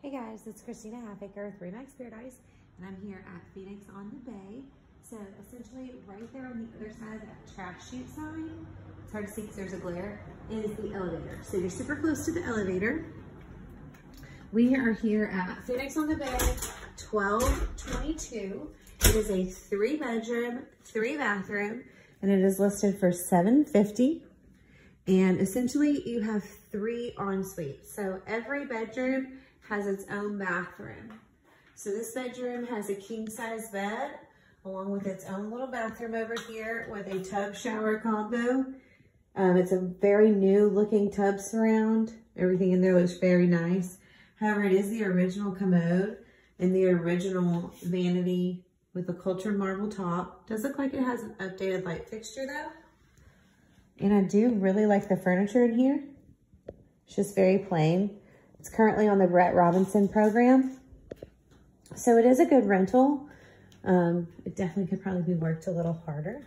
Hey guys, it's Kristina Halfacre, Three Max Paradise, and I'm here at Phoenix on the Bay. So essentially, right there on the other side of that trash chute sign, it's hard to see because there's a glare, is the elevator. So you're super close to the elevator. We are here at Phoenix on the Bay, 1222. It is a three bedroom, three bathroom, and it is listed for 750. And essentially you have three en suites. So every bedroom has its own bathroom. So this bedroom has a king size bed along with its own little bathroom over here with a tub shower combo. Um, it's a very new looking tub surround. Everything in there looks very nice. However, it is the original commode and the original vanity with the cultured marble top. Does look like it has an updated light fixture though. And I do really like the furniture in here. It's just very plain. It's currently on the Brett Robinson program. So it is a good rental. Um, it definitely could probably be worked a little harder.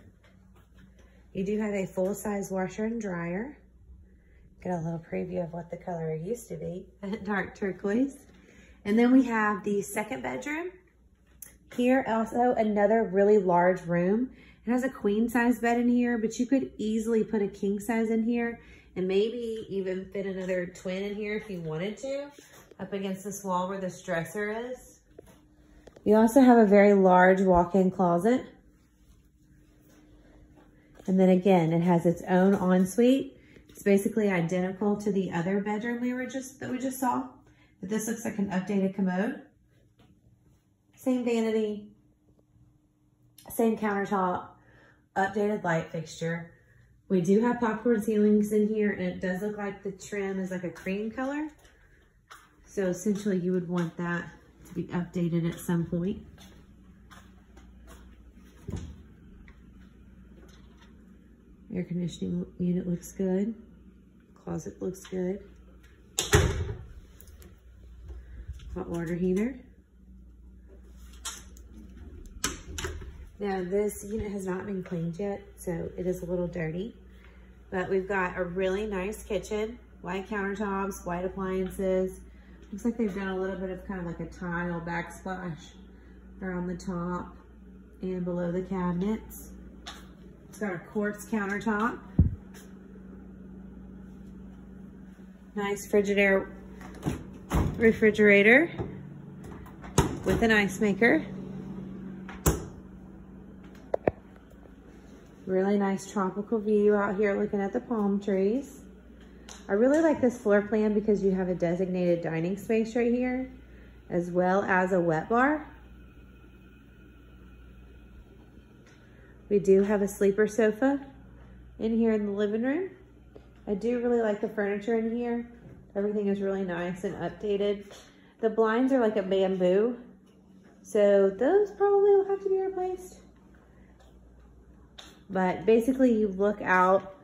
You do have a full-size washer and dryer. Get a little preview of what the color used to be, dark turquoise. And then we have the second bedroom. Here also another really large room. It has a queen size bed in here, but you could easily put a king size in here and maybe even fit another twin in here if you wanted to, up against this wall where this dresser is. You also have a very large walk-in closet. And then again, it has its own ensuite. It's basically identical to the other bedroom we were just that we just saw. But this looks like an updated commode. Same vanity, same countertop, updated light fixture. We do have popcorn ceilings in here and it does look like the trim is like a cream color. So essentially you would want that to be updated at some point. Air conditioning unit looks good. Closet looks good. Hot water heater. Now this unit has not been cleaned yet, so it is a little dirty. But we've got a really nice kitchen, white countertops, white appliances. Looks like they've done a little bit of kind of like a tile backsplash around the top and below the cabinets. It's got a quartz countertop. Nice Frigidaire refrigerator with an ice maker. Really nice tropical view out here looking at the palm trees. I really like this floor plan because you have a designated dining space right here, as well as a wet bar. We do have a sleeper sofa in here in the living room. I do really like the furniture in here. Everything is really nice and updated. The blinds are like a bamboo, so those probably will have to be replaced. But basically you look out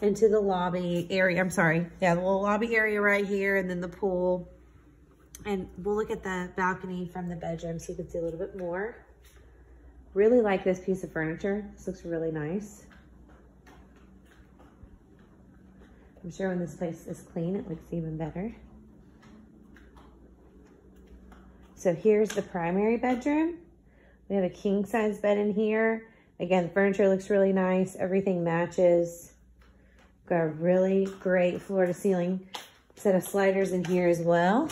into the lobby area. I'm sorry. Yeah, the little lobby area right here and then the pool. And we'll look at the balcony from the bedroom so you can see a little bit more. Really like this piece of furniture. This looks really nice. I'm sure when this place is clean, it looks even better. So here's the primary bedroom. We have a king size bed in here. Again, the furniture looks really nice. Everything matches. Got a really great floor to ceiling set of sliders in here as well.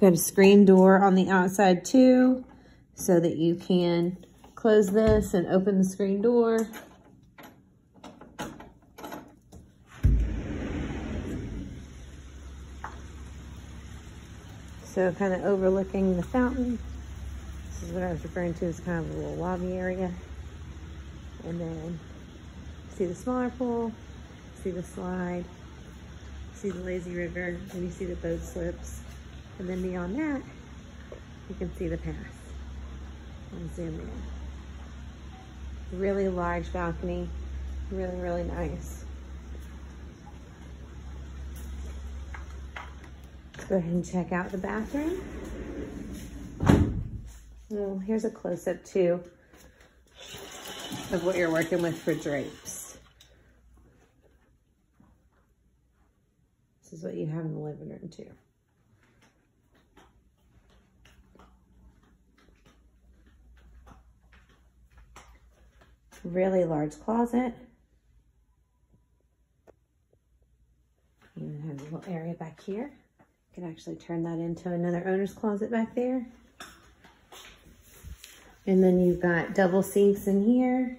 Got a screen door on the outside too, so that you can close this and open the screen door. So kind of overlooking the fountain. This is what I was referring to as kind of a little lobby area. And then see the smaller pool, see the slide, see the lazy river, and you see the boat slips. And then beyond that, you can see the pass. I'll zoom in. Really large balcony, really, really nice. Go ahead and check out the bathroom. Well, here's a close-up too of what you're working with for drapes. This is what you have in the living room too. Really large closet. You have a little area back here. You can actually turn that into another owner's closet back there. And then you've got double sinks in here,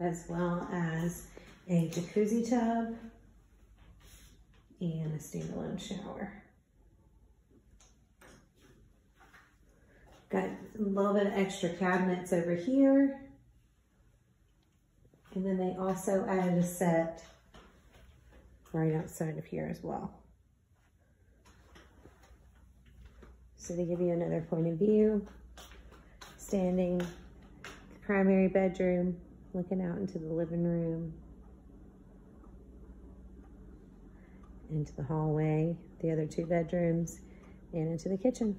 as well as a jacuzzi tub and a standalone shower. Got a little bit of extra cabinets over here. And then they also added a set right outside of here as well. So they give you another point of view, standing primary bedroom, looking out into the living room, into the hallway, the other two bedrooms, and into the kitchen.